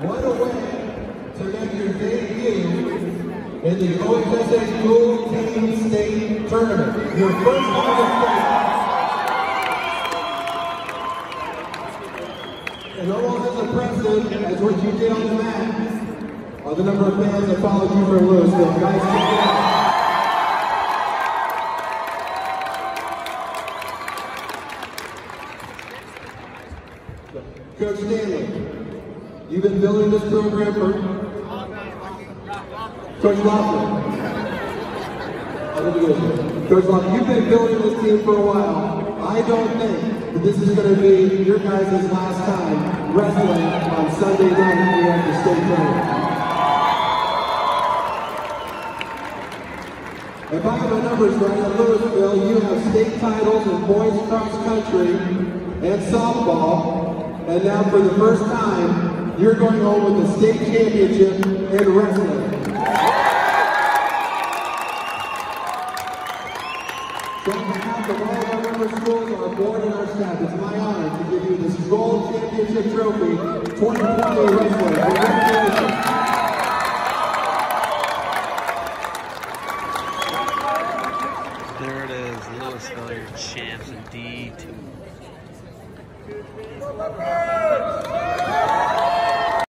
What a way to make your debut in the OHSAA Gold Team State Tournament. Your first time in state. And almost as impressive as what you did on the mat are the number of fans that followed you for Louisville. Guys, check it out. Coach Stanley, you've been building this program for Coach Laughlin. Coach Laughlin, you've been building this team for a while. I don't think that this is going to be your guys' last time wrestling on Sunday night here at the state tournament. If I have my numbers right at Louisville, you have state titles in boys cross country and softball, and now for the first time, you're going home with the state championship in wrestling. So on behalf of all of our member schools, our board, and our staff, it's my honor to give you this Gold Championship Trophy 2020 Wrestling. Congratulations. There it is, Louisville, your champs in D2.